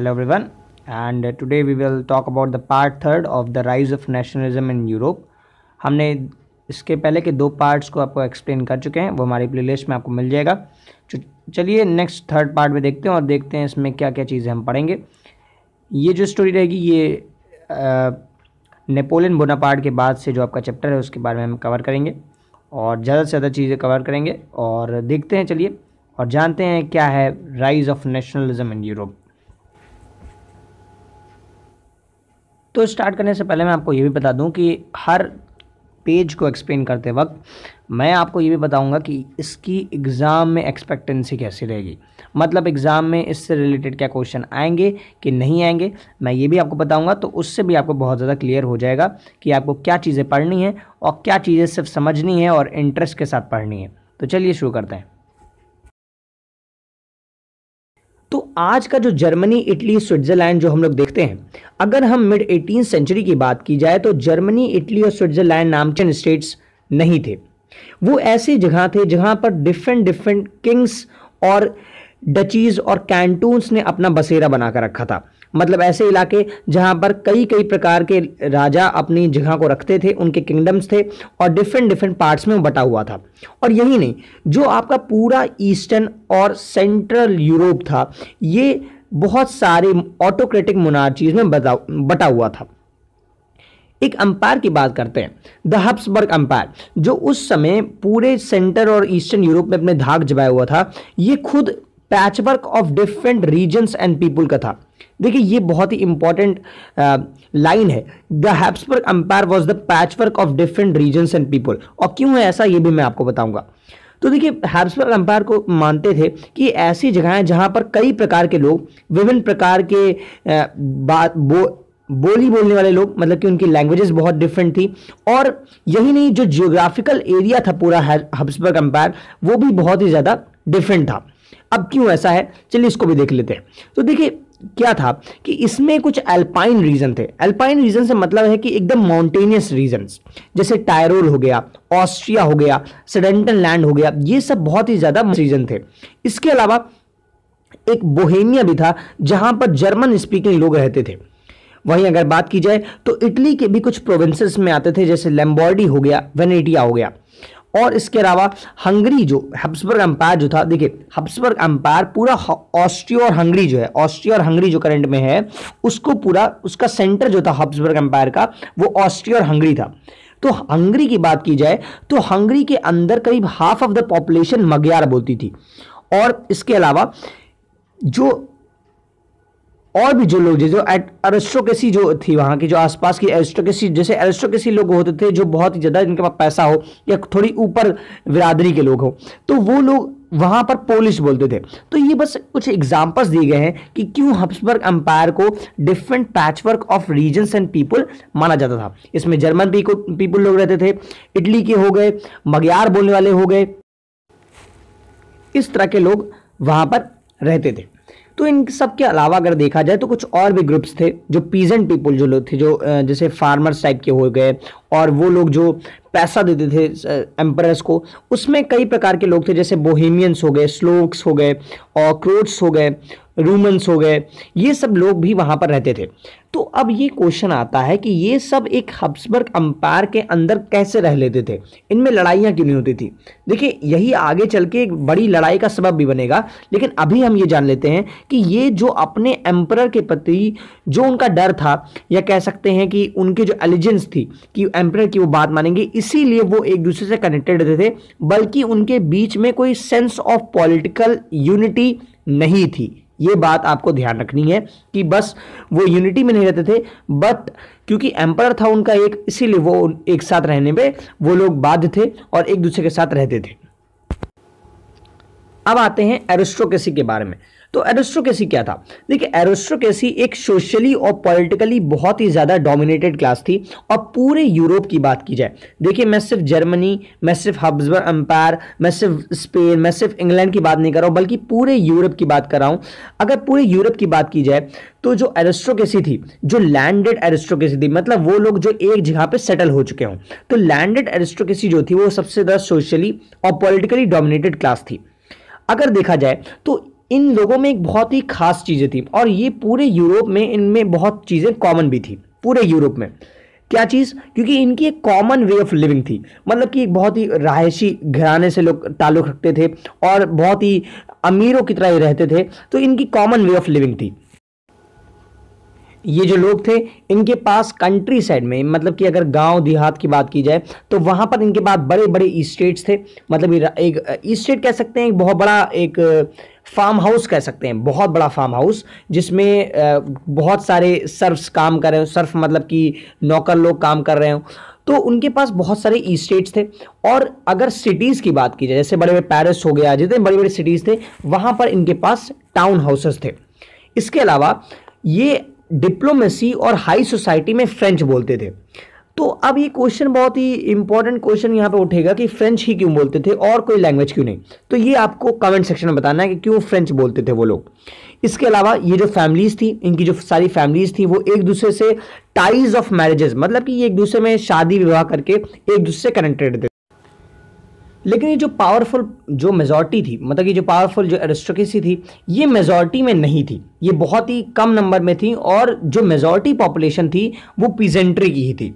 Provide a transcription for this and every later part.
Hello everyone, and today we will talk about the part third of the rise of nationalism in Europe. हमने इसके पहले के दो parts को आपको एक्सप्लेन कर चुके हैं। वो हमारी प्लेलिस्ट में आपको मिल जाएगा। चलिए नेक्स्ट थर्ड पार्ट में देखते हैं और देखते हैं इसमें क्या क्या चीज़ें हम पढ़ेंगे। ये जो स्टोरी रहेगी ये नेपोलियन बोनापार्ट के बाद से जो आपका चैप्टर है उसके बारे में हम कवर करेंगे और ज़्यादा से ज़्यादा चीज़ें कवर करेंगे और देखते हैं चलिए और जानते हैं क्या है rise of nationalism in Europe तो स्टार्ट करने से पहले मैं आपको ये भी बता दूँ कि हर पेज को एक्सप्लेन करते वक्त मैं आपको ये भी बताऊँगा कि इसकी एग्ज़ाम में एक्सपेक्टेंसी कैसी रहेगी। मतलब एग्ज़ाम में इससे रिलेटेड क्या क्वेश्चन आएँगे कि नहीं आएँगे, मैं ये भी आपको बताऊँगा तो उससे भी आपको बहुत ज़्यादा क्लियर हो जाएगा कि आपको क्या चीज़ें पढ़नी है और क्या चीज़ें सिर्फ़ समझनी है और इंटरेस्ट के साथ पढ़नी है। तो चलिए शुरू करते हैं। तो आज का जो जर्मनी, इटली, स्विट्जरलैंड जो हम लोग देखते हैं, अगर हम मिड एटीन सेंचुरी की बात की जाए तो जर्मनी, इटली और स्विट्जरलैंड नामचन स्टेट्स नहीं थे। वो ऐसी जगह थे जहाँ पर डिफरेंट डिफरेंट किंग्स और डचीज और कैंटून्स ने अपना बसेरा बनाकर रखा था। मतलब ऐसे इलाके जहाँ पर कई कई प्रकार के राजा अपनी जगह को रखते थे, उनके किंगडम्स थे और डिफरेंट डिफरेंट पार्ट्स में बटा हुआ था। और यही नहीं, जो आपका पूरा ईस्टर्न और सेंट्रल यूरोप था, ये बहुत सारे ऑटोक्रेटिक मोनार्चीज में बटा हुआ था। एक अंपायर की बात करते हैं द हब्सबर्ग अंपायर जो उस समय पूरे सेंटर और ईस्टर्न यूरोप में अपने धाक जमाया हुआ था, ये खुद patchwork of different regions and people का था। देखिए, ये बहुत ही इंपॉर्टेंट लाइन है। The Habsburg empire was the patchwork of different regions and people. और क्यों है ऐसा, ये भी मैं आपको बताऊँगा। तो देखिए हैप्सबर्ग अंपायर को मानते थे कि ऐसी जगह जहाँ पर कई प्रकार के लोग, विभिन्न प्रकार के बात, बो, बोली बोलने वाले लोग मतलब कि उनकी लैंग्वेजेस बहुत डिफरेंट थी। और यही नहीं, जो जियोग्राफिकल एरिया था पूरा हब्सबर्ग अंपायर वो भी बहुत ही ज़्यादा डिफरेंट था। अब क्यों ऐसा है? चलिए इसको भी देख लेते हैं। तो देखिए, क्या था कि इसमें कुछ अल्पाइन रीजन थे। अल्पाइन रीजन से मतलब है कि एकदम माउंटेनियस रीजन जैसे टायरोल हो गया ऑस्ट्रिया हो गया सेडेंटल लैंड हो गया, ये सब बहुत ही ज़्यादा रीजन थे। इसके अलावा एक बोहेमिया भी था, जहाँ पर जर्मन स्पीकिंग लोग रहते थे। वहीं अगर बात की जाए तो इटली के भी कुछ प्रोविंसेस में आते थे, जैसे लेम्बॉर्डी हो गया वेनेटिया हो गया। और इसके अलावा हंगरी जो हब्सबर्ग अंपायर जो था, देखिए हब्सबर्ग अंपायर पूरा ऑस्ट्रिया और हंगरी जो है ऑस्ट्रिया और हंगरी जो करंट में है, उसको पूरा, उसका सेंटर जो था हब्सबर्ग अंपायर का, वो ऑस्ट्रिया और हंगरी था। तो हंगरी की बात की जाए तो हंगरी के अंदर करीब half of the population Magyar बोलती थी। और इसके अलावा जो और भी जो लोग जो अरेस्टोकेसी जो थी वहाँ की, जो आसपास की एरिस्टोकेसी जैसे एरिस्टोकेसी लोग होते थे जो बहुत ही ज़्यादा जिनके पास पैसा हो या थोड़ी ऊपर बिरादरी के लोग हो तो वो लोग वहाँ पर पोलिश बोलते थे। तो ये बस कुछ एग्जाम्पल्स दिए गए हैं कि क्यों हब्सबर्ग अंपायर को different patchwork of regions and people माना जाता था। इसमें जर्मन पीपल लोग रहते थे इटली के हो गए मग्यार बोलने वाले हो गए। इस तरह के लोग वहाँ पर रहते थे। तो इन सब के अलावा अगर देखा जाए तो कुछ और भी ग्रुप्स थे, जो पीजेंट पीपल जो लोग थे, जो जैसे फार्मर्स टाइप के हो गए, और वो लोग जो पैसा देते थे एम्परस को। उसमें कई प्रकार के लोग थे, जैसे बोहेमियंस हो गए स्लोक्स हो गए और क्रोट्स हो गए रूमन्स हो गए, ये सब लोग भी वहाँ पर रहते थे। तो अब ये क्वेश्चन आता है कि ये सब एक हब्सबर्ग अंपायर के अंदर कैसे रह लेते थे? इनमें लड़ाइयाँ क्यों नहीं होती थी? देखिए, यही आगे चल के एक बड़ी लड़ाई का सबब भी बनेगा, लेकिन अभी हम ये जान लेते हैं कि ये जो अपने एम्पर के प्रति जो उनका डर था, या कह सकते हैं कि उनकी जो एलिजेंस थी, कि एम्पर की वो बात मानेंगे इसीलिए वो एक दूसरे से कनेक्टेड रहते थे, बल्कि उनके बीच में कोई सेंस ऑफ़ पॉलिटिकल यूनिटी नहीं थी। ये बात आपको ध्यान रखनी है कि बस वो यूनिटी में नहीं रहते थे बट क्योंकि एम्पर था उनका एक, इसीलिए वो एक साथ रहने में वो लोग बाध्य थे और एक दूसरे के साथ रहते थे। अब आते हैं एरिस्टोक्रेसी के बारे में। तो एरोस्ट्रोकेसी क्या था? देखिए एरोस्ट्रोकेसी एक सोशली और पॉलिटिकली बहुत ही ज़्यादा डोमिनेटेड क्लास थी। और पूरे यूरोप की बात की जाए, देखिए, मैं सिर्फ़ जर्मनी, मैं सिर्फ़ हब्सबर अंपायर मैं सिर्फ़ स्पेन मैं सिर्फ़ इंग्लैंड की बात नहीं कर रहा हूँ, बल्कि पूरे यूरोप की बात कर रहा हूँ। अगर पूरे यूरोप की बात की जाए तो जो एरिस्टोक्रेसी थी, जो लैंडेड एरिस्टोक्रेसी थी मतलब वो लोग जो एक जगह पे सेटल हो चुके हों तो लैंडेड एरिस्टोक्रेसी जो थी, वो सबसे ज़्यादा सोशली और पॉलिटिकली डोमिनेटेड क्लास थी। अगर देखा जाए तो इन लोगों में एक बहुत ही खास चीज़ें थी और ये पूरे यूरोप में इनमें बहुत चीज़ें कॉमन भी थी, पूरे यूरोप में। क्या चीज़? क्योंकि इनकी एक कॉमन वे ऑफ़ लिविंग थी। मतलब कि एक बहुत ही रहायशी घराने से लोग ताल्लुक़ रखते थे और बहुत ही अमीरों की तरह ही रहते थे तो इनकी कॉमन वे ऑफ़ लिविंग थी। ये जो लोग थे, इनके पास कंट्री साइड में मतलब कि अगर गाँव, देहात की बात की जाए तो वहाँ पर इनके पास बड़े बड़े इस्टेट्स थे। मतलब एक इस्टेट कह सकते हैं, एक बहुत बड़ा एक फार्म हाउस कह सकते हैं, बहुत बड़ा फार्म हाउस, जिसमें बहुत सारे सर्फ्स काम कर रहे हो, सर्फ मतलब कि नौकर लोग काम कर रहे हो। तो उनके पास बहुत सारे स्टेट्स थे और अगर सिटीज़ की बात की जाए, जैसे बड़े बड़े पेरिस हो गया, जितने बड़े बड़े सिटीज़ थे, वहाँ पर इनके पास टाउन हाउसेस थे। इसके अलावा ये डिप्लोमेसी और हाई सोसाइटी में फ्रेंच बोलते थे। तो अब ये क्वेश्चन बहुत ही इंपॉर्टेंट क्वेश्चन यहाँ पे उठेगा कि फ्रेंच ही क्यों बोलते थे और कोई लैंग्वेज क्यों नहीं? तो ये आपको कमेंट सेक्शन में बताना है कि क्यों फ्रेंच बोलते थे वो लोग। इसके अलावा ये जो फैमिलीज़ थी, इनकी जो सारी फैमिलीज़ थी, वो एक दूसरे से टाइज ऑफ़ मैरिजेस मतलब कि एक दूसरे में शादी विवाह करके एक दूसरे से कनेक्टेड थे। लेकिन ये जो पावरफुल जो मेजॉरिटी थी मतलब ये जो पावरफुल जो एरिस्टोक्रेसी थी, ये मेजॉरिटी में नहीं थी। ये बहुत ही कम नंबर में थी और जो मेजॉरिटी पॉपुलेशन थी, वो पीजेंट्री की ही थी।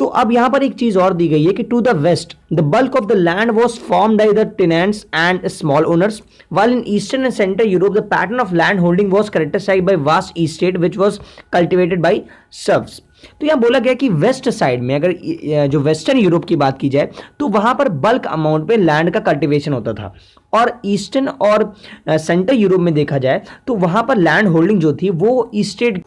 तो अब यहाँ पर एक चीज़ और दी गई है कि to the west the bulk of the land was farm by the tenants and small owners while in eastern and centre Europe the pattern of land holding was characterise by vast estate which was cultivated by serfs तो यहाँ बोला गया कि west side में, अगर जो western Europe की बात की जाए तो वहाँ पर बल्क अमाउंट पे लैंड का कल्टीवेशन होता था। और ईस्टर्न और सेंट्रल यूरोप में देखा जाए तो वहाँ पर लैंड होल्डिंग जो थी, वो ईस्टेट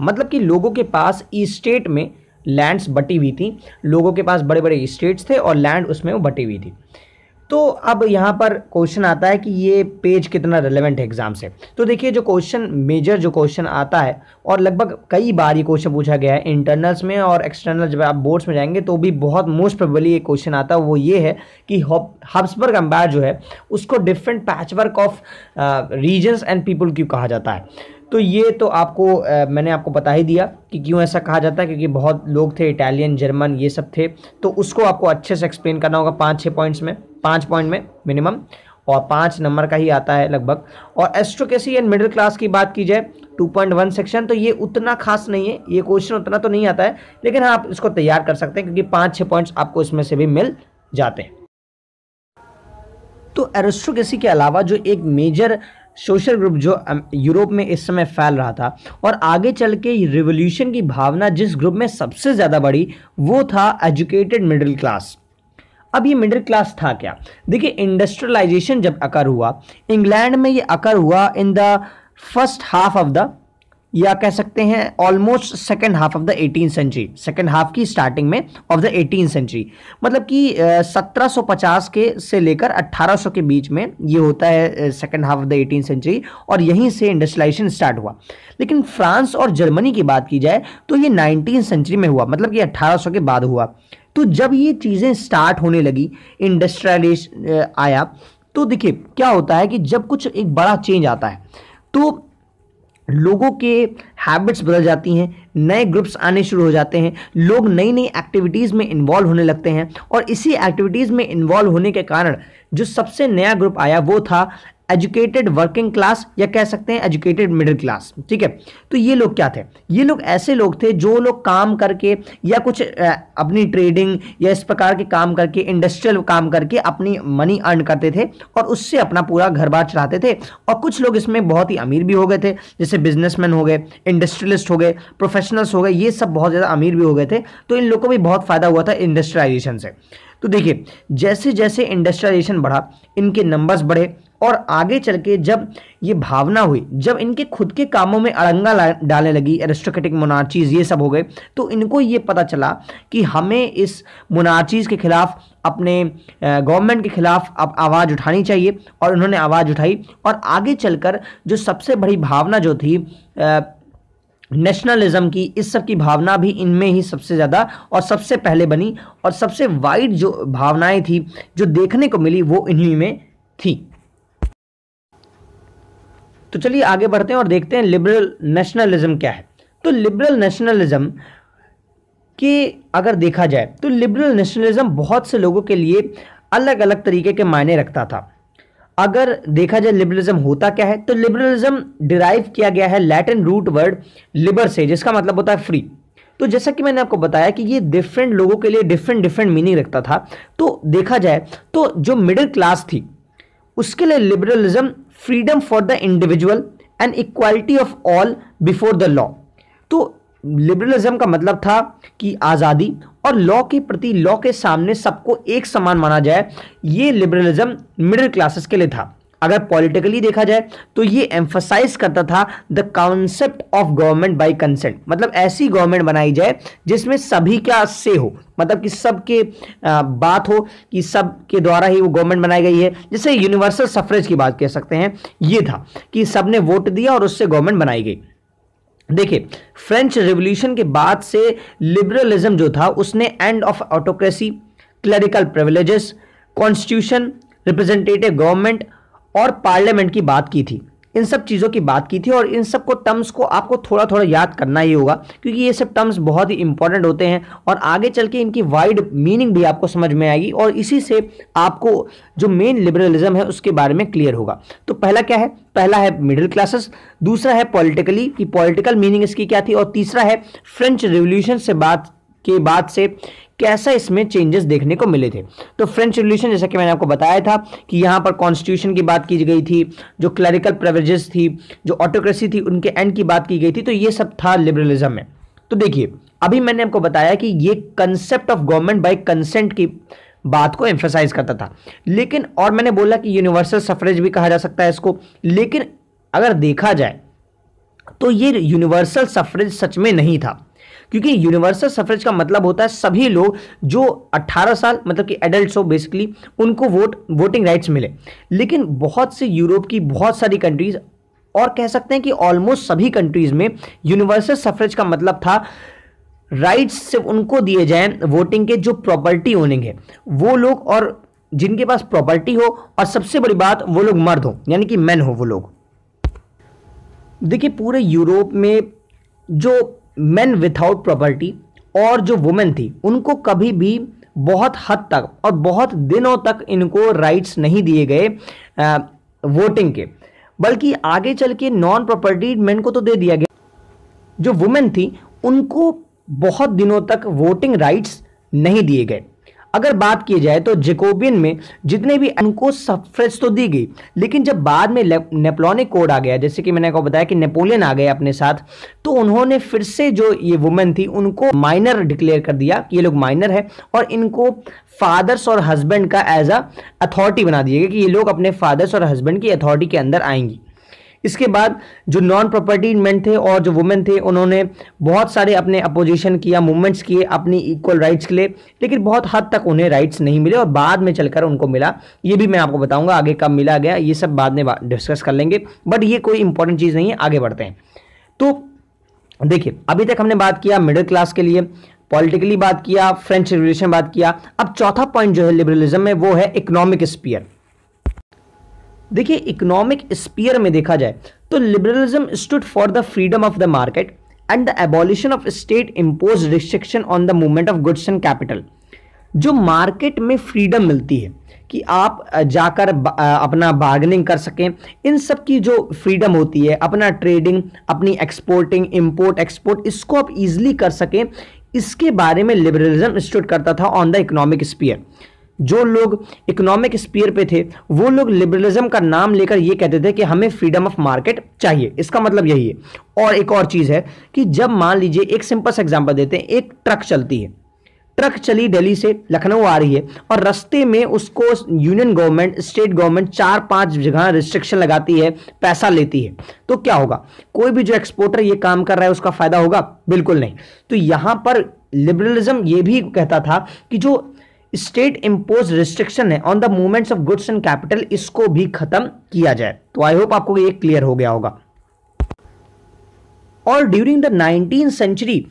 मतलब कि लोगों के पास ईस्टेट में लैंड्स बटी हुई थी। लोगों के पास बड़े बड़े स्टेट्स थे और लैंड उसमें वो बटी हुई थी। तो अब यहाँ पर क्वेश्चन आता है कि ये पेज कितना रिलेवेंट है एग्ज़ाम से। तो देखिए जो क्वेश्चन मेजर जो क्वेश्चन आता है और लगभग कई बार ये क्वेश्चन पूछा गया है इंटरनल्स में और एक्सटर्नल जब आप बोर्ड्स में जाएँगे तो भी बहुत मोस्ट प्रोबेबली ये क्वेश्चन आता है। वो ये है कि हब्सबर्ग अम्बायर जो है, उसको different patchwork of regions and people क्यों कहा जाता है? तो ये तो आपको आ, मैंने आपको बता ही दिया कि क्यों ऐसा कहा जाता है क्योंकि बहुत लोग थे इटालियन जर्मन ये सब थे। तो उसको आपको अच्छे से एक्सप्लेन करना होगा पाँच छः पॉइंट्स में पाँच पॉइंट में मिनिमम और पाँच नंबर का ही आता है लगभग। और एस्ट्रोकेसी एंड मिडिल क्लास की बात की जाए 2.1 सेक्शन तो ये उतना खास नहीं है ये क्वेश्चन उतना तो नहीं आता है लेकिन हाँ आप इसको तैयार कर सकते हैं क्योंकि पाँच छः पॉइंट्स आपको इसमें से भी मिल जाते हैं। तो एरोस्ट्रोकेसी के अलावा जो एक मेजर सोशल ग्रुप जो यूरोप में इस समय फैल रहा था और आगे चल के रिवोल्यूशन की भावना जिस ग्रुप में सबसे ज़्यादा बढ़ी, वो था एजुकेटेड मिडिल क्लास अब ये मिडिल क्लास था क्या? देखिए इंडस्ट्रियलाइजेशन जब अकर हुआ, इंग्लैंड में ये अकर हुआ in the first half of the या कह सकते हैं almost second half of the eighteen century second half की स्टार्टिंग में ऑफ़ द एटीन सेंचुरी मतलब कि सत्रह सौ पचास के से लेकर अट्ठारह सौ के बीच में ये होता है second half of the eighteen century और यहीं से इंडस्ट्रियलाइजेशन स्टार्ट हुआ। लेकिन फ्रांस और जर्मनी की बात की जाए तो ये नाइनटीन सेंचुरी में हुआ मतलब कि अट्ठारह के बाद हुआ। तो जब ये चीज़ें स्टार्ट होने लगी इंडस्ट्रियलाइज आया तो देखिए, क्या होता है कि जब कुछ एक बड़ा चेंज आता है तो लोगों के हैबिट्स बदल जाती हैं, नए ग्रुप्स आने शुरू हो जाते हैं, लोग नई नई एक्टिविटीज़ में इन्वॉल्व होने लगते हैं और इसी एक्टिविटीज़ में इन्वॉल्व होने के कारण जो सबसे नया ग्रुप आया वो था एजुकेटेड वर्किंग क्लास या कह सकते हैं एजुकेटेड मिडिल क्लास, ठीक है? तो ये लोग क्या थे? ये लोग ऐसे लोग थे जो लोग काम करके या कुछ अपनी ट्रेडिंग या इस प्रकार के काम करके, इंडस्ट्रियल काम करके अपनी मनी अर्न करते थे और उससे अपना पूरा घर बार चलाते थे। और कुछ लोग इसमें बहुत ही अमीर भी हो गए थे, जैसे बिजनेसमैन हो गए, इंडस्ट्रियलिस्ट हो गए, प्रोफेशनल्स हो गए, ये सब बहुत ज़्यादा अमीर भी हो गए थे। तो इन लोग को भी बहुत फ़ायदा हुआ था इंडस्ट्रियलाइजेशन से। तो देखिए जैसे जैसे इंडस्ट्रियलाइजेशन बढ़ा, इनके नंबर्स बढ़े और आगे चल के जब ये भावना हुई, जब इनके खुद के कामों में अड़ंगा डालने लगी एरिस्टोक्रेटिक मोनार्चीज ये सब हो गए तो इनको ये पता चला कि हमें इस मोनार्चीज के खिलाफ, अपने गवर्नमेंट के खिलाफ अब आवाज़ उठानी चाहिए और उन्होंने आवाज़ उठाई और आगे चलकर जो सबसे बड़ी भावना जो थी नेशनलिज्म की, इस सब की भावना भी इनमें ही सबसे ज़्यादा और सबसे पहले बनी और सबसे वाइड जो भावनाएँ थी, जो देखने को मिली, वो इन्हीं में थी। तो चलिए आगे बढ़ते हैं और देखते हैं लिबरल नेशनलिज्म क्या है। तो लिबरल नेशनलिज्म के अगर देखा जाए तो लिबरल नेशनलिज्म बहुत से लोगों के लिए अलग अलग तरीके के मायने रखता था। अगर देखा जाए लिबरलिज्म होता क्या है तो लिबरलिज्म डिराइव किया गया है लैटिन रूट वर्ड लिबर से, जिसका मतलब होता है फ्री तो जैसा कि मैंने आपको बताया कि ये डिफरेंट लोगों के लिए डिफरेंट डिफरेंट मीनिंग रखता था तो देखा जाए तो जो मिडिल क्लास थी, उसके लिए liberalism freedom for the individual and equality of all before the law तो लिबरलिज्म का मतलब था कि आज़ादी और लॉ के प्रति, लॉ के सामने सबको एक समान माना जाए, ये लिबरलिज्म मिडिल क्लासेस के लिए था। अगर पॉलिटिकली देखा जाए तो ये एम्फोसाइज करता था the concept of government by consent. मतलब ऐसी गवर्नमेंट बनाई जाए जिसमें सभी का से हो। मतलब कि सबके बात हो कि सब के द्वारा ही वो गवर्नमेंट बनाई गई है। जैसे यूनिवर्सल सफरेज की बात कह सकते हैं, ये था कि सबने वोट दिया और उससे गवर्नमेंट बनाई गई। देखिए फ्रेंच रिवोल्यूशन के बाद से लिबरलिज्म जो था, उसने end of autocracy clerical privileges constitution representative government और पार्लियामेंट की बात की थी। इन सब चीज़ों की बात की थी और इन सबको टर्म्स को आपको थोड़ा थोड़ा याद करना ही होगा, क्योंकि ये सब टर्म्स बहुत ही इंपॉर्टेंट होते हैं और आगे चल के इनकी वाइड मीनिंग भी आपको समझ में आएगी और इसी से आपको जो मेन लिबरलिज्म है उसके बारे में क्लियर होगा। तो पहला क्या है? पहला है मिडिल क्लासेस दूसरा है पॉलिटिकली कि पॉलिटिकल मीनिंग इसकी क्या थी और तीसरा है फ्रेंच रिवोल्यूशन से बात के बाद से कैसा इसमें चेंजेस देखने को मिले थे। तो फ्रेंच रिवोल्यूशन जैसा कि मैंने आपको बताया था कि यहाँ पर कॉन्स्टिट्यूशन की बात की गई थी, जो क्लरिकल प्रेवरेजेस थी, जो ऑटोक्रेसी थी, उनके एंड की बात की गई थी तो ये सब था लिबरलिज्म में। तो देखिए, अभी मैंने आपको बताया कि ये concept of government by consent की बात को एम्फोसाइज करता था। लेकिन, और मैंने बोला कि यूनिवर्सल सफरेज भी कहा जा सकता है इसको, लेकिन अगर देखा जाए तो ये यूनिवर्सल सफरेज सच में नहीं था। क्योंकि यूनिवर्सल सफरेज का मतलब होता है सभी लोग जो 18 साल मतलब कि एडल्ट हो बेसिकली उनको वोट वोटिंग राइट्स मिले। लेकिन बहुत से यूरोप की बहुत सारी कंट्रीज़ और कह सकते हैं कि ऑलमोस्ट सभी कंट्रीज़ में यूनिवर्सल सफरेज का मतलब था राइट्स सिर्फ़ उनको दिए जाएँ वोटिंग के जो प्रॉपर्टी ओनिंग है। वो लोग और जिनके पास प्रॉपर्टी हो, और सबसे बड़ी बात, वो लोग मर्द हो, यानी कि मैन हो वो लोग। देखिए, पूरे यूरोप में जो मैन विथआउट प्रॉपर्टी और जो वुमेन थी, उनको कभी भी बहुत हद तक और बहुत दिनों तक इनको राइट्स नहीं दिए गए वोटिंग के। बल्कि आगे चल के नॉन प्रॉपर्टी मैन को तो दे दिया गया। जो वुमेन थी, उनको बहुत दिनों तक वोटिंग राइट्स नहीं दिए गए। अगर बात की जाए तो जेकोबियन में जितने भी उनको सफ्रेज तो दी गई, लेकिन जब बाद में नेपोलियनिक कोड आ गया, जैसे कि मैंने आपको बताया कि नेपोलियन आ गए अपने साथ तो उन्होंने फिर से जो ये वुमेन थी, उनको माइनर डिक्लेयर कर दिया कि ये लोग माइनर है और इनको फादर्स और हस्बैंड का एज अ अथॉरिटी बना दिया गया कि ये लोग अपने फादर्स और हस्बैंड की अथॉरिटी के अंदर आएँगी। इसके बाद जो नॉन प्रॉपर्टी मैन थे और जो वुमेन थे, उन्होंने बहुत सारे अपने अपोजिशन किया मूवमेंट्स किए अपनी इक्वल राइट्स के लिए, लेकिन बहुत हद तक उन्हें राइट्स नहीं मिले और बाद में चलकर उनको मिला। ये भी मैं आपको बताऊँगा, आगे कब मिला गया, ये सब बाद में डिस्कस कर लेंगे बट ये कोई इंपॉर्टेंट चीज़ नहीं है, आगे बढ़ते हैं। तो देखिए, अभी तक हमने बात किया मिडिल क्लास के लिए पॉलिटिकली बात किया फ्रेंच रिवोल्यूशन बात किया, अब चौथा पॉइंट जो है लिबरलिज्म में, वो है इकोनॉमिक स्पीयर देखिए इकोनॉमिक स्पीयर में देखा जाए तो liberalism stood for the freedom of the market and the abolition of state impose restriction on the movement of goods and capital जो मार्केट में फ्रीडम मिलती है, कि आप जाकर अपना बार्गेनिंग कर सकें, इन सब की जो फ्रीडम होती है, अपना ट्रेडिंग अपनी एक्सपोर्टिंग इंपोर्ट एक्सपोर्ट इसको आप इजीली कर सकें। इसके बारे में लिबरलिज्म स्टूड करता था ऑन द इकोनॉमिक स्पीयर जो लोग इकोनॉमिक स्पीयर पे थे, वो लोग लिबरलिज्म का नाम लेकर ये कहते थे कि हमें फ्रीडम ऑफ़ मार्केट चाहिए। इसका मतलब यही है। और एक और चीज़ है कि जब मान लीजिए, एक सिंपल सा एग्ज़ाम्पल देते हैं, एक ट्रक चलती है। ट्रक चली दिल्ली से, लखनऊ आ रही है और रास्ते में उसको यूनियन गवर्नमेंट स्टेट गवर्नमेंट चार पाँच जगह रिस्ट्रिक्शन लगाती है, पैसा लेती है। तो क्या होगा? कोई भी जो एक्सपोर्टर ये काम कर रहा है, उसका फ़ायदा होगा? बिल्कुल नहीं। तो यहाँ पर लिबरलिज्म ये भी कहता था कि जो स्टेट इम्पोज रिस्ट्रिक्शन है on the movements of goods and capital इसको भी खत्म किया जाए। तो आई होप आपको ये क्लियर हो गया होगा। और ड्यूरिंग द नाइनटीन सेंचुरी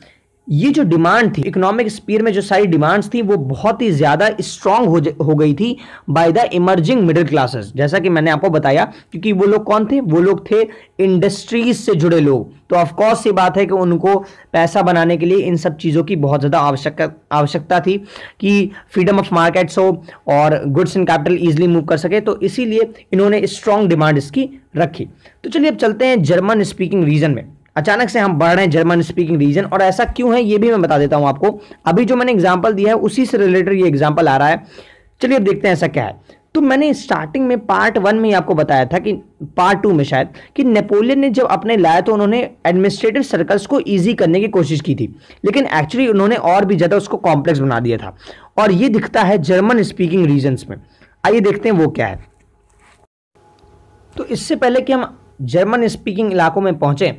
ये जो डिमांड थी इकोनॉमिक स्पीयर में जो सारी डिमांड्स थी वो बहुत ही ज़्यादा स्ट्रांग हो, हो गई थी by the emerging middle classes जैसा कि मैंने आपको बताया क्योंकि वो लोग कौन थे? वो लोग थे इंडस्ट्रीज़ से जुड़े लोग। तो ऑफकोर्स ये बात है कि उनको पैसा बनाने के लिए इन सब चीज़ों की बहुत ज़्यादा आवश्यकता आवश्यकता थी कि फ्रीडम ऑफ़ मार्केट्स हो और goods and capital easily move कर सके। तो इसीलिए इन्होंने स्ट्रांग डिमांड इसकी रखी। तो चलिए अब चलते हैं जर्मन स्पीकिंग रीजन में। अचानक से हम बढ़ रहे हैं जर्मन स्पीकिंग रीजन और ऐसा क्यों है, ये भी मैं बता देता हूँ आपको। अभी जो मैंने एग्ज़ाम्पल दिया है, उसी से रिलेटेड ये एग्ज़ाम्पल आ रहा है। चलिए अब देखते हैं ऐसा क्या है। तो मैंने स्टार्टिंग में पार्ट वन में ही आपको बताया था कि पार्ट टू में शायद, कि नेपोलियन ने जब अपने लाया तो उन्होंने एडमिनिस्ट्रेटिव सर्कल्स को इजी करने की कोशिश की थी। लेकिन एक्चुअली उन्होंने और भी ज़्यादा उसको कॉम्प्लेक्स बना दिया था। और ये दिखता है जर्मन स्पीकिंग रीजन्स में। आइए देखते हैं वो क्या है। तो इससे पहले कि हम जर्मन स्पीकिंग इलाकों में पहुँचे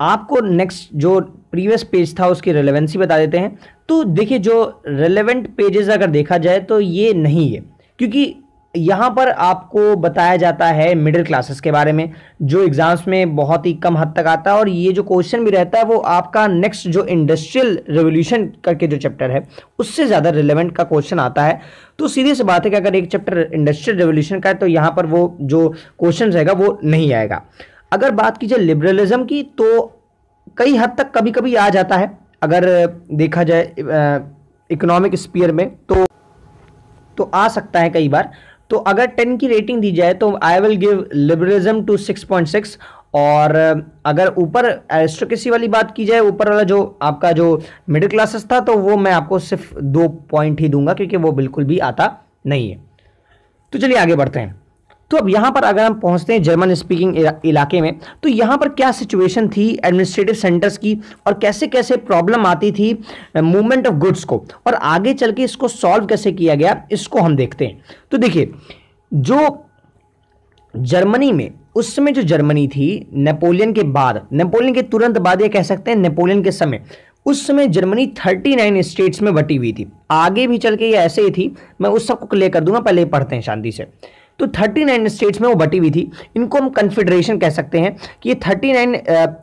आपको नेक्स्ट जो प्रीवियस पेज था उसकी रेलेवेंसी बता देते हैं। तो देखिए, जो रेलेवेंट पेजेस अगर देखा जाए तो ये नहीं है। क्योंकि यहाँ पर आपको बताया जाता है मिडिल क्लासेस के बारे में, जो एग्ज़ाम्स में बहुत ही कम हद तक आता है और ये जो क्वेश्चन भी रहता है, वो आपका नेक्स्ट जो इंडस्ट्रियल रेवोल्यूशन करके जो चैप्टर है, उससे ज़्यादा रिलेवेंट का क्वेश्चन आता है। तो सीधे से बात है कि अगर एक चैप्टर इंडस्ट्रियल रेवोल्यूशन का है तो यहाँ पर वो जो क्वेश्चन रहेगा, वो नहीं आएगा। अगर बात की जाए लिबरलिज्म की तो कई हद तक कभी कभी आ जाता है। अगर देखा जाए इकोनॉमिक स्पीयर में तो तो आ सकता है कई बार। तो अगर टेन की रेटिंग दी जाए तो I will give liberalism to six point six और अगर ऊपर एस्ट्रोकेसी वाली बात की जाए, ऊपर वाला जो आपका जो मिडिल क्लासेस था तो वो मैं आपको सिर्फ़ दो पॉइंट ही दूँगा, क्योंकि वो बिल्कुल भी आता नहीं है। तो चलिए आगे बढ़ते हैं। तो अब यहाँ पर अगर हम पहुँचते हैं जर्मन स्पीकिंग इलाके में तो यहाँ पर क्या सिचुएशन थी एडमिनिस्ट्रेटिव सेंटर्स की और कैसे कैसे प्रॉब्लम आती थी मूवमेंट ऑफ़ गुड्स को? और आगे चल के इसको सॉल्व कैसे किया गया, इसको हम देखते हैं। तो देखिए, जो जर्मनी में उस समय जो जर्मनी थी नेपोलियन के बाद नेपोलियन के तुरंत बाद ये कह सकते हैं नेपोलियन के समय उस समय जर्मनी 39 स्टेट्स में बटी हुई थी। आगे भी चल के ये ऐसे ही थी, मैं उस सबको क्लियर कर दूँगा, पहले पढ़ते हैं शांति से। तो 39 स्टेट्स में वो बटी हुई थी। इनको हम कन्फेडरेशन कह सकते हैं कि ये 39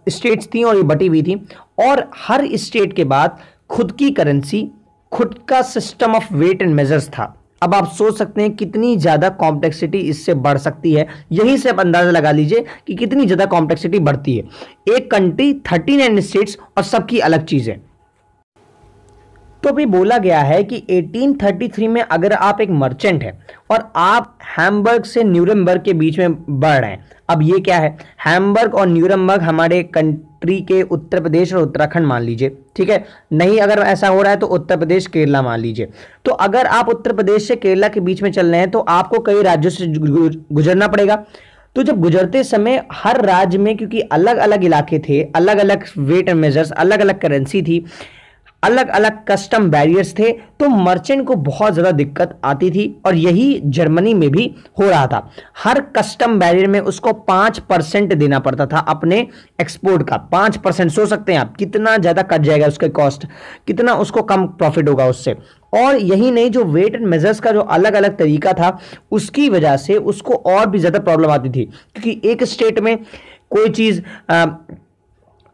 स्टेट्स थी और ये बटी हुई थी। और हर स्टेट के बाद खुद की करेंसी खुद का system of weight and measures था। अब आप सोच सकते हैं कितनी ज़्यादा कॉम्प्लेक्सिटी इससे बढ़ सकती है। यहीं से आप अंदाज़ा लगा लीजिए कि कितनी ज़्यादा कॉम्प्लेक्सिटी बढ़ती है। एक कंट्री 39 स्टेट्स और सबकी अलग चीज़। है तो अभी बोला गया है कि 1833 में अगर आप एक मर्चेंट हैं और आप हैमबर्ग से न्यूरमबर्ग के बीच में बढ़ रहे हैं, अब ये क्या है? हैमबर्ग और न्यूरमबर्ग हमारे कंट्री के उत्तर प्रदेश और उत्तराखंड मान लीजिए, ठीक है? नहीं, अगर ऐसा हो रहा है तो उत्तर प्रदेश केरला मान लीजिए। तो अगर आप उत्तर प्रदेश से केरला के बीच में चल रहे हैं तो आपको कई राज्यों से गुजरना पड़ेगा। तो जब गुजरते समय हर राज्य में, क्योंकि अलग अलग इलाके थे अलग अलग वेट एंड मेजर्स अलग अलग करेंसी थी अलग अलग कस्टम बैरियर्स थे तो मर्चेंट को बहुत ज़्यादा दिक्कत आती थी और यही जर्मनी में भी हो रहा था। हर कस्टम बैरियर में उसको पाँच परसेंट देना पड़ता था अपने एक्सपोर्ट का। पाँच परसेंट सोच सकते हैं आप। कितना ज़्यादा कट जाएगा उसके कॉस्ट कितना उसको कम प्रॉफिट होगा उससे। और यही नहीं, जो वेट एंड मेजर्स का जो अलग अलग तरीका था, उसकी वजह से उसको और भी ज़्यादा प्रॉब्लम आती थी। क्योंकि एक स्टेट में कोई चीज़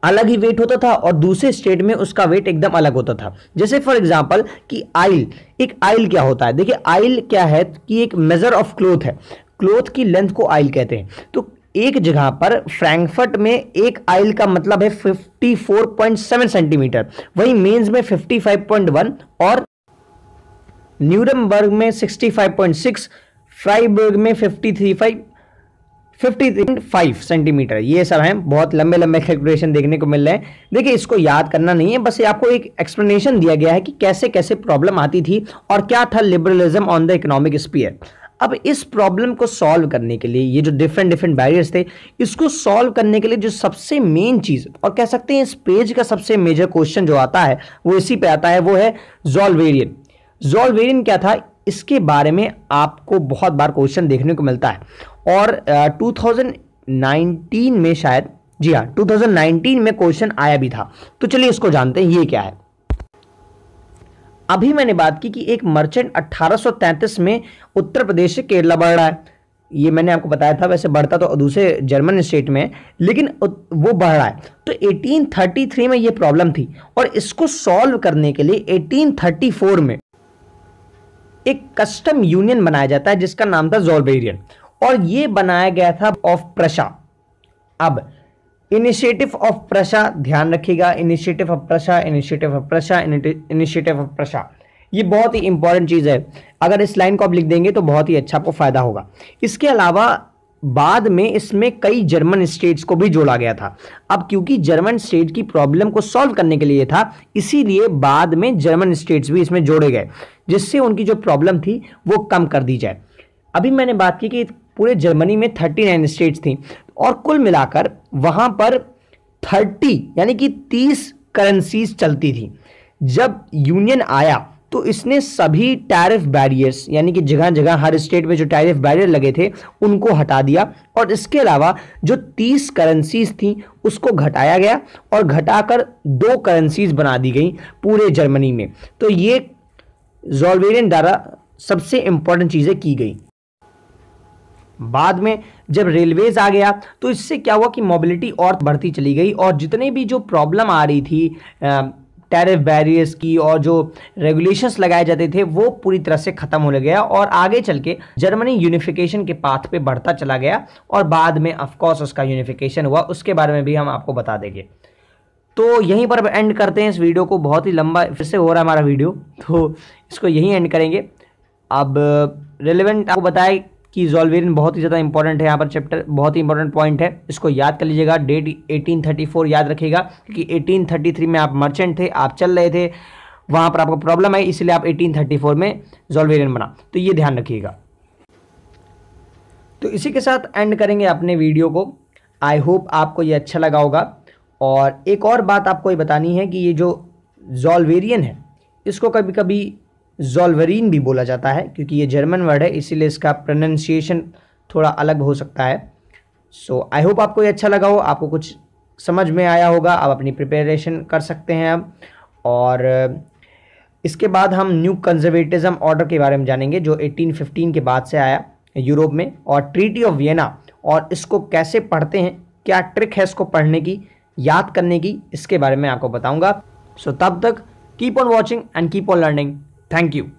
अलग ही वेट होता था और दूसरे स्टेट में उसका वेट एकदम अलग होता था। जैसे फॉर एग्ज़ाम्पल कि आइल, एक आइल क्या होता है? देखिए, आइल क्या है कि एक मेजर ऑफ़ क्लोथ है। क्लोथ की लेंथ को आइल कहते हैं। तो एक जगह पर फ्रैंकफर्ट में एक आइल का मतलब है 54.7 सेंटीमीटर वही मेंस में 55.1 और न्यूरमबर्ग में 65.6 फ्राइबर्ग में 53.5 55 सेंटीमीटर ये सब हैं, बहुत लंबे लंबे कैलकुलेशन देखने को मिल रहे हैं। देखिए, इसको याद करना नहीं है, बस ये आपको एक एक्सप्लेनेशन दिया गया है कि कैसे कैसे प्रॉब्लम आती थी और क्या था liberalism on the economic sphere अब इस प्रॉब्लम को सॉल्व करने के लिए, ये जो डिफरेंट डिफरेंट बैरियर्स थे, इसको सॉल्व करने के लिए जो सबसे मेन चीज़, और कह सकते हैं इस पेज का सबसे मेजर क्वेश्चन जो आता है, वो इसी पे आता है, वो है जॉल्वेरियन जॉल्वेरियन क्या था? इसके बारे में आपको बहुत बार क्वेश्चन देखने को मिलता है। और टू uh, 2019 में शायद जी हाँ 2019 में क्वेश्चन आया भी था। तो चलिए इसको जानते हैं ये क्या है। अभी मैंने बात की कि एक मर्चेंट 1833 में उत्तर प्रदेश से केरला बढ़ रहा है। ये मैंने आपको बताया था वैसे बढ़ता तो दूसरे जर्मन स्टेट में लेकिन वो बढ़ रहा है। तो 1833 में ये प्रॉब्लम थी और इसको सॉल्व करने के लिए 1834 में एक कस्टम यूनियन बनाया जाता है जिसका नाम था जोलबेरियन और ये बनाया गया था ऑफ़ प्रशा अब इनिशिएटिव ऑफ़ प्रशा ध्यान रखिएगा initiative of Prussia initiative of Prussia initiative of Prussia ये बहुत ही इंपॉर्टेंट चीज़ है। अगर इस लाइन को आप लिख देंगे तो बहुत ही अच्छा आपको फ़ायदा होगा। इसके अलावा, बाद में इसमें कई जर्मन स्टेट्स को भी जोड़ा गया था। अब क्योंकि जर्मन स्टेट की प्रॉब्लम को सॉल्व करने के लिए था, इसीलिए बाद में जर्मन स्टेट्स भी इसमें जोड़े गए। जिससे उनकी जो प्रॉब्लम थी, वो कम कर दी जाए। अभी मैंने बात की कि पूरे जर्मनी में थर्टी नाइन स्टेट्स थी। और कुल मिलाकर वहाँ पर थर्टी, यानी कि तीस करेंसीज चलती थी। जब यूनियन आया तो इसने सभी टैरिफ बैरियर्स, यानी कि जगह जगह हर स्टेट में जो टैरिफ बैरियर लगे थे, उनको हटा दिया। और इसके अलावा जो तीस करेंसीज थी, उसको घटाया गया और घटाकर दो करेंसीज बना दी गई पूरे जर्मनी में। तो ये जॉलवेरियन द्वारा सबसे इंपॉर्टेंट चीज़ें की गई। बाद में जब रेलवेज आ गया तो इससे क्या हुआ कि मोबिलिटी और बढ़ती चली गई और जितने भी जो प्रॉब्लम आ रही थी टैरिफ बैरियर्स की और जो रेगुलेशंस लगाए जाते थे, वो पूरी तरह से ख़त्म होने गया और आगे चल के जर्मनी यूनिफिकेशन के पाथ पे बढ़ता चला गया और बाद में ऑफकोर्स उसका यूनिफिकेशन हुआ। उसके बारे में भी हम आपको बता देंगे। तो यहीं पर एंड करते हैं इस वीडियो को। बहुत ही लंबा फिर से हो रहा है हमारा वीडियो तो इसको यहीं एंड करेंगे। अब रिलेवेंट आपको बताए कि जॉलवेरियन बहुत ही ज़्यादा इंपॉर्टेंट है, यहाँ पर चैप्टर बहुत ही इंपॉर्टेंट पॉइंट है। इसको याद कर लीजिएगा डेट 1834 याद रखिएगा, क्योंकि 1833 में आप मर्चेंट थे, आप चल रहे थे, वहाँ पर आपको प्रॉब्लम आई, इसलिए आप 1834 में जॉलवेरियन बना। तो ये ध्यान रखिएगा। तो इसी के साथ एंड करेंगे अपने वीडियो को। आई होप आपको ये अच्छा लगा होगा। और एक और बात आपको ये बतानी है कि ये जो जॉलवेरियन है, इसको कभी कभी जोलवरीन भी बोला जाता है क्योंकि ये जर्मन वर्ड है इसीलिए इसका प्रोनाउंसिएशन थोड़ा अलग हो सकता है। सो आई होप आपको ये अच्छा लगा हो आपको कुछ समझ में आया होगा आप अपनी प्रिपरेशन कर सकते हैं अब। और इसके बाद हम न्यू कंजर्वेटिज्म ऑर्डर के बारे में जानेंगे जो 1815 के बाद से आया यूरोप में। और ट्रीटी ऑफ़ वियना और इसको कैसे पढ़ते हैं क्या ट्रिक है इसको पढ़ने की याद करने की इसके बारे में आपको बताऊँगा। सो so, तब तक keep on watching and keep on learning Thank you.